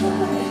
Bye.